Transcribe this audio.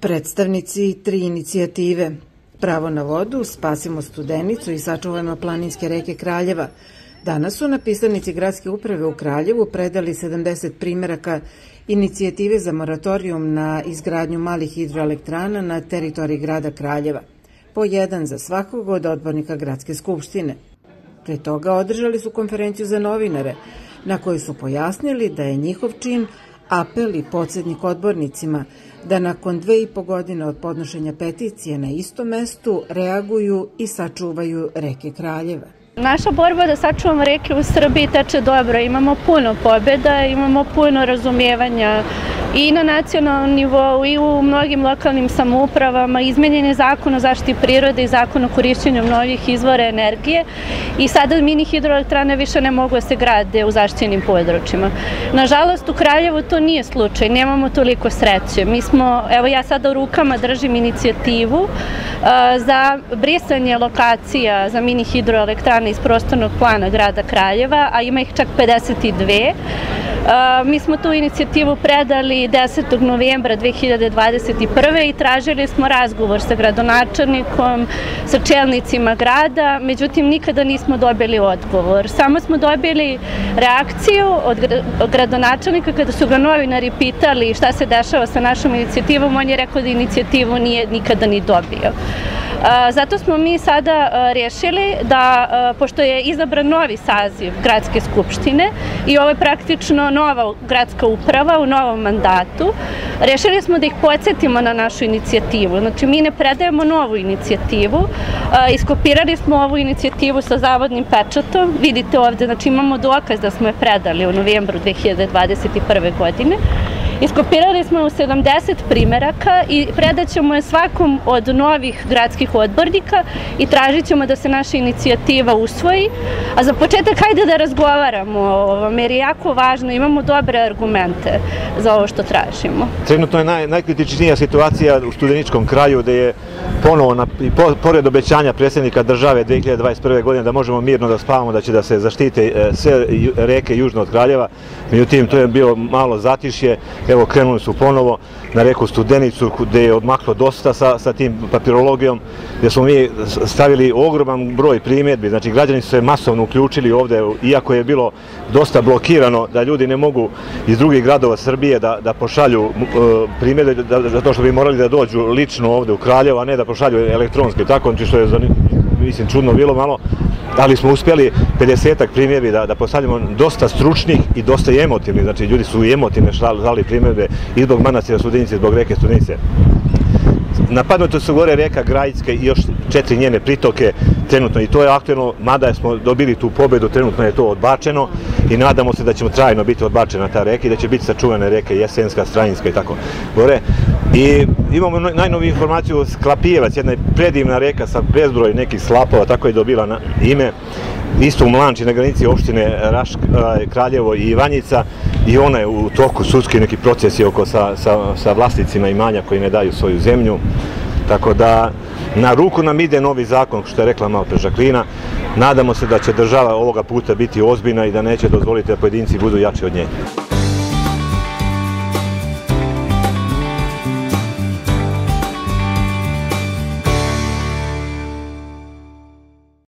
Predstavnici tri inicijative Pravo na vodu, Spasimo studenicu i sačuvajmo planinske reke Kraljeva. Danas su na pisanici gradske uprave u Kraljevu predali 70 primjeraka inicijative za moratorijum na izgradnju malih hidroelektrana na teritoriji grada Kraljeva, po jedan za svakog od odbornika gradske skupštine. Pre toga održali su konferenciju za novinare, na kojoj su pojasnili da je njihov čin apel i podsjednik odbornicima da nakon dve i po godine od podnošenja peticije na istom mestu reaguju i sačuvaju reke Kraljeva. Naša borba da sačuvamo reke u Srbiji teče dobro. Imamo puno pobjeda, imamo puno razumijevanja i na nacionalnom nivou i u mnogim lokalnim samoupravama. Izmenjen je zakon o zaštiti prirode i zakon o korišćenju mnogih izvora energije i sada mini hidroelektrane više ne mogu da se grade u zaštićenim područjima. Nažalost, u Kraljevu to nije slučaj, nemamo toliko sreće. Mi smo, evo ja sada u rukama držim inicijativu za brisanje lokacija za mini hidroelektrane iz prostornog plana grada Kraljeva, a ima ih čak 52. E, mi smo tu inicijativu predali 10. novembra 2021. i tražili smo razgovor sa gradonačarnikom, sa čelnicima grada, međutim nikada nismo dobili odgovor. Samo smo dobili reakciju od gradonačarnika kada su ga novinari pitali šta se dešava sa našom inicijativom, on je rekao da inicijativu nije nikada ni dobio. Zato smo mi sada rješili da, pošto je izabran novi saziv gradske skupštine i ovo je praktično nova gradska uprava u novom mandatu, rješili smo da ih podsjetimo na našu inicijativu. Znači, mi ne predajemo novu inicijativu, iskopirali smo ovu inicijativu sa zavodnim pečatom, vidite ovdje, znači imamo dokaz da smo je predali u novembru 2021. godine, Iskopirali smo u 70 primeraka i predat ćemo je svakom od novih gradskih odbornika i tražit ćemo da se naša inicijativa usvoji. A za početak, hajde da razgovaramo o ovom, jer je jako važno, imamo dobre argumente za ovo što tražimo. Trenutno je naj, najkritičnija situacija u studeničkom kraju, gde je ponovo, na, i pored obećanja predsjednika države 2021. godine, da možemo mirno da spavamo, da će da se zaštite e, sve reke južno od Kraljeva. Međutim, to je bilo malo zatišje, Evo, krenuli su ponovo na reku Studenicu, gde je odmaklo dosta sa, sa tim papirologijom, gde smo mi stavili ogroman broj primjedbi, znači građani su se masovno uključili ovde, iako je bilo dosta blokirano da ljudi ne mogu iz drugih gradova Srbije da, da pošalju e, primjedbe, zato što bi morali da dođu lično ovde u Kraljevo, a ne da pošalju elektronske, tako znači, što je mislim, čudno bilo malo, ali smo uspjeli 50-ak primjeri da, da postavljamo dosta stručnih i dosta emotivnih, znači ljudi su emotivne žali primjere i zbog manastira Studenice, zbog reke Studenice. Napadnuto su gore reka Grajicka i još četiri njene pritoke trenutno i to je aktuelno, mada smo dobili tu pobedu, trenutno je to odbačeno i nadamo se da ćemo trajno biti odbačena ta reka i da će biti sačuvane reke Jesenska, Strajinska i tako gore. I imamo najnoviju informaciju Sklapijevac, jedna predivna reka sa bezbroj nekih slapova, tako je dobila na ime, isto u Mlanči na granici opštine Raš, Kraljevo i Ivanjica i ona je u toku sudski neki procesi oko sa, sa, sa vlasnicima imanja koji ne daju svoju zemlju. Tako da na ruku nam ide novi zakon, što je rekla malo pre Žaklina. Nadamo se da će država ovoga puta biti ozbiljna i da neće dozvoliti da pojedinci budu jači od nje.